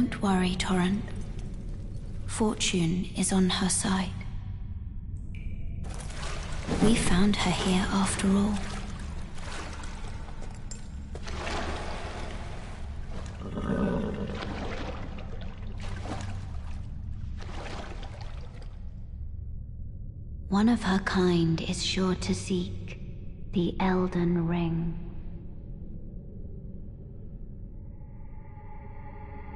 Don't worry, Torrent. Fortune is on her side. We found her here after all. One of her kind is sure to seek the Elden Ring.